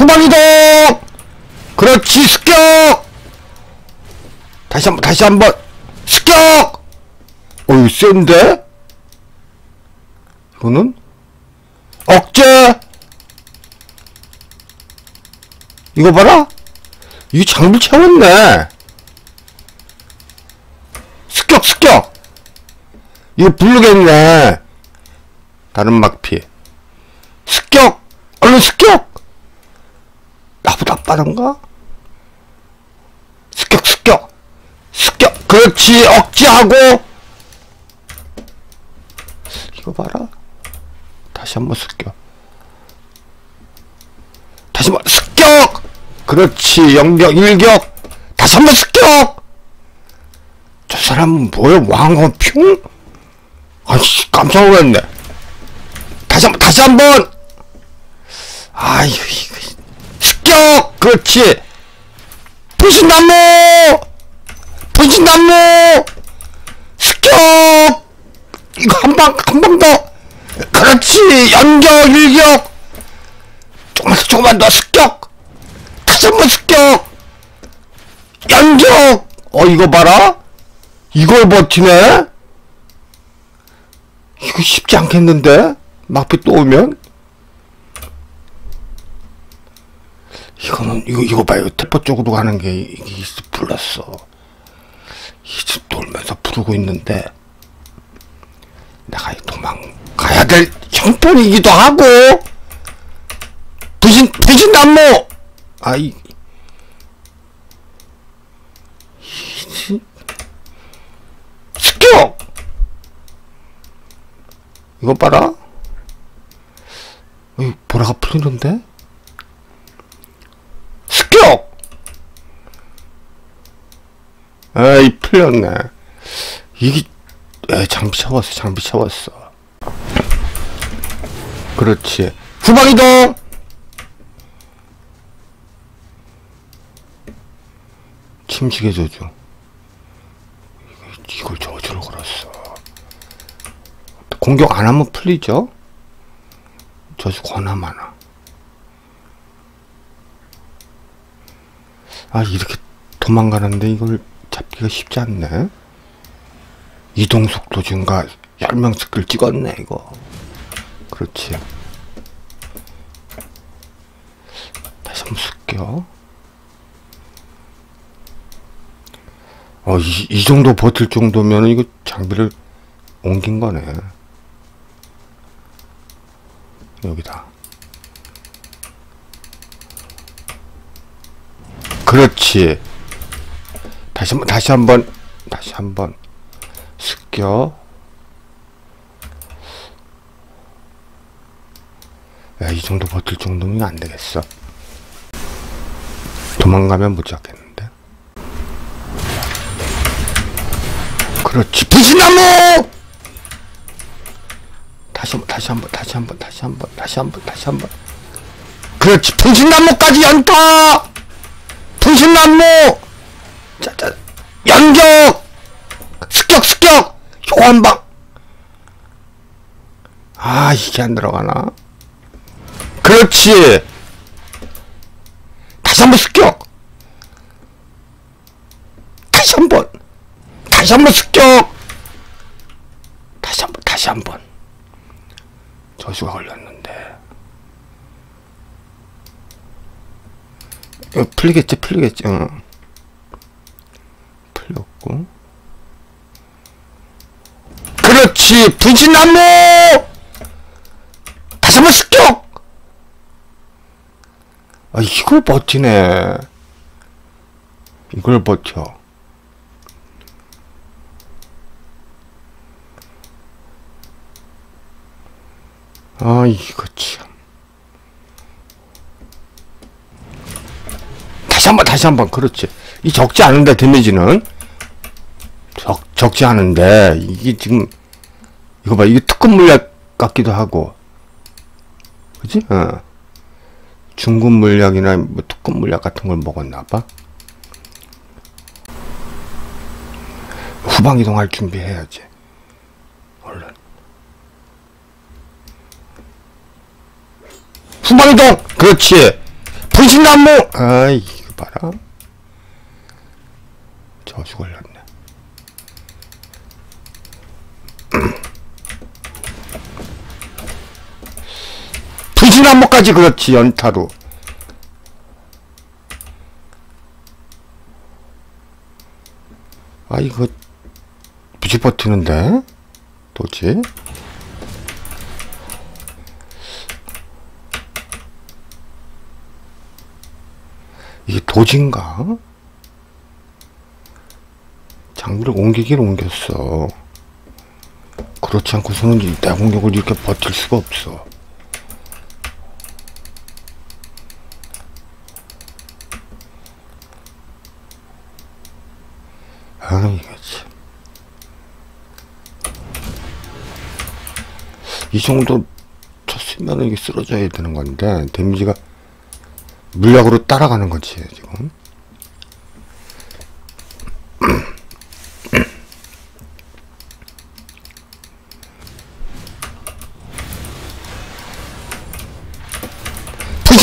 후방이동! 그렇지, 습격! 다시 한 번, 다시 한 번, 습격! 어이, 센데? 이거는? 억제! 이거 봐라! 이거 장비 채웠네! 습격, 습격! 이거 부르겠네! 다른 막피. 습격! 얼른 습격! 나보다 빠른가? 습격, 습격! 습격! 그렇지! 억지하고! 이거 봐라. 다시 한번 습격. 다시 한번 습격! 그렇지. 영격, 일격! 다시 한번 습격! 저 사람은 뭐야? 왕원평? 아이씨, 깜짝 놀랐네. 다시 한 번, 다시 한 번! 아유, 이거, 습격! 그렇지! 분신나무! 분신나무! 습격! 이거 한 방, 한 방 더! 그렇지! 연격, 일격! 조금만 더, 조금만 더, 습격! 다시 한번 습격! 연격! 어, 이거 봐라? 이걸 버티네? 이거 쉽지 않겠는데? 막피 또 오면? 이거는, 이거, 이거 봐요. 태포 쪽으로 가는 게, 이게 불렀어. 이집 돌면서 부르고 있는데, 내가 도망가야 될 형편이기도 하고, 부신, 부신 남모! 아이, 이, 습격! 이거 봐라. 보라가 풀리는데? 습격! 풀렸네. 이게, 에 장비 채웠어, 장비 채웠어. 그렇지. 후방이동! 침식의 저주. 이걸 저주로 걸었어. 공격 안 하면 풀리죠? 저주 많아. 아, 이렇게 도망가는데 이걸 잡기가 쉽지 않네. 이동 속도 증가 10명 스킬 찍었네, 이거. 그렇지. 다시 한번 쓸게요. 어, 이, 이 정도 버틸 정도면 이거 장비를 옮긴 거네. 여기다. 그렇지. 다시 한 번, 다시 한 번, 다시 한 번. 습격. 야, 이 정도 버틸 정도면 안 되겠어. 도망가면 못 잡겠는데. 그렇지. 부신나무! 다시 한 번, 다시 한 번, 다시 한 번, 다시 한 번, 다시 한 번, 다시 한 번. 그렇지. 분신나무까지 연타! 분신나무! 자, 자, 연격! 습격, 습격! 효한방! 아, 이게 안 들어가나? 그렇지! 다시 한 번 습격! 다시 한 번! 다시 한 번 습격! 다시 한 번, 다시 한 번. 저수가 걸렸는데. 이거 풀리겠지, 풀리겠지, 응. 풀렸고. 그렇지! 분신나무! 다시 한번 습격! 아, 이걸 버티네. 이걸 버텨. 아, 이거 참. 다시 한 번, 다시 한 번, 그렇지. 이 적지 않은데, 데미지는. 적, 적지 않은데, 이게 지금, 이거 봐, 이게 특급 물약 같기도 하고. 그지? 어. 중급 물약이나 뭐 특급 물약 같은 걸 먹었나 봐. 후방 이동할 준비해야지. 얼른. 후방 이동! 그렇지! 분신나무! 아이, 이거 봐라. 저주 걸렸네. 분신나무까지 그렇지, 연타로. 아, 이거, 무지 버티는데? 도지? 이게 도진가? 장비를 옮기긴 옮겼어. 그렇지 않고서는 내 공격을 이렇게 버틸 수가 없어. 아, 참. 이 정도 쳤으면 이게 쓰러져야 되는 건데, 데미지가 물약으로 따라가는 거지, 지금.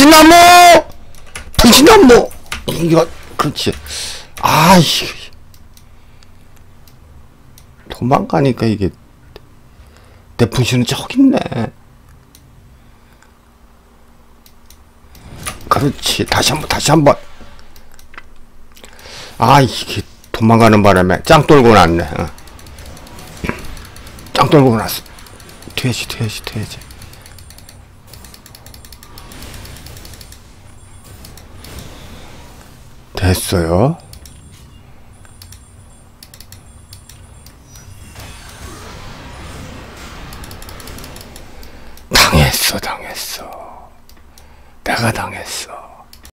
분신나무! 분신나무! 이거, 그렇지. 아, 이 도망가니까 이게, 내 분신은 저기 있네. 그렇지. 다시 한 번, 다시 한 번. 아, 이게 도망가는 바람에 짱 돌고 났네. 어. 짱 돌고 났어. 튀어야지, 튀어야지, 튀어야지. 됐어요.